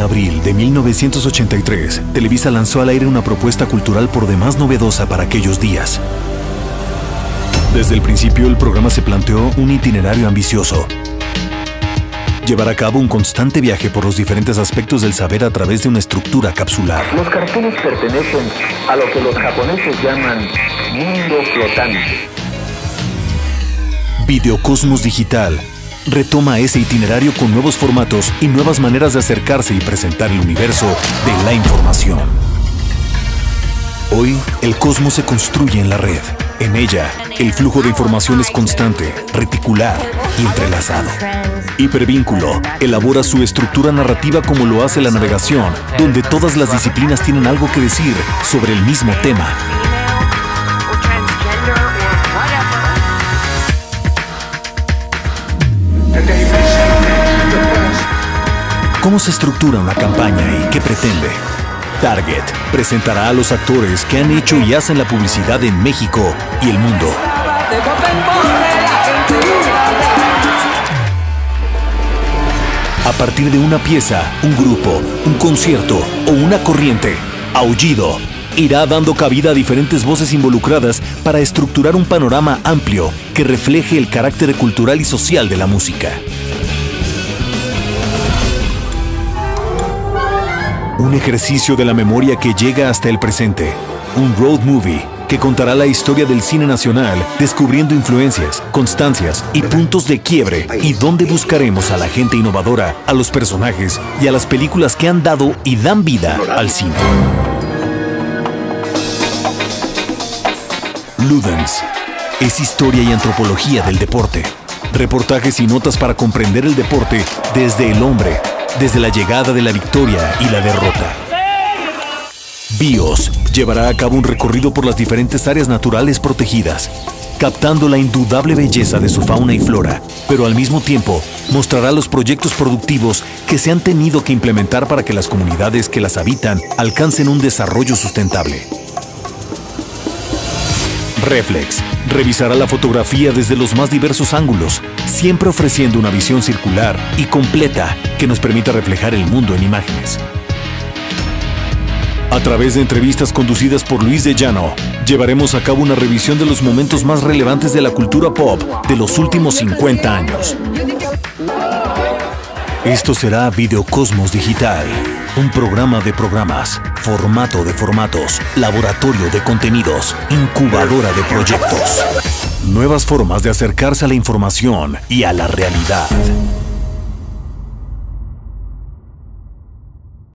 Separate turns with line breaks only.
En abril de 1983, Televisa lanzó al aire una propuesta cultural por demás novedosa para aquellos días. Desde el principio, el programa se planteó un itinerario ambicioso. Llevar a cabo un constante viaje por los diferentes aspectos del saber a través de una estructura capsular.
Los cartones pertenecen a lo que los japoneses llaman mundo flotante.
Videocosmos Digital retoma ese itinerario con nuevos formatos y nuevas maneras de acercarse y presentar el universo de la información. Hoy, el cosmos se construye en la red. En ella, el flujo de información es constante, reticular y entrelazado. Hipervínculo elabora su estructura narrativa como lo hace la navegación, donde todas las disciplinas tienen algo que decir sobre el mismo tema. ¿Cómo se estructura una campaña y qué pretende? Target presentará a los actores que han hecho y hacen la publicidad en México y el mundo. A partir de una pieza, un grupo, un concierto o una corriente, Aullido irá dando cabida a diferentes voces involucradas para estructurar un panorama amplio que refleje el carácter cultural y social de la música. Un ejercicio de la memoria que llega hasta el presente. Un road movie que contará la historia del cine nacional, descubriendo influencias, constancias y puntos de quiebre y donde buscaremos a la gente innovadora, a los personajes y a las películas que han dado y dan vida al cine. Ludens es historia y antropología del deporte. Reportajes y notas para comprender el deporte desde el hombre desde la llegada de la victoria y la derrota. BIOS llevará a cabo un recorrido por las diferentes áreas naturales protegidas, captando la indudable belleza de su fauna y flora, pero al mismo tiempo mostrará los proyectos productivos que se han tenido que implementar para que las comunidades que las habitan alcancen un desarrollo sustentable. Reflex revisará la fotografía desde los más diversos ángulos, siempre ofreciendo una visión circular y completa que nos permita reflejar el mundo en imágenes. A través de entrevistas conducidas por Luis de Llano, llevaremos a cabo una revisión de los momentos más relevantes de la cultura pop de los últimos 50 años. Esto será Videocosmos Digital, un programa de programas, formato de formatos, laboratorio de contenidos, incubadora de proyectos. Nuevas formas de acercarse a la información y a la realidad.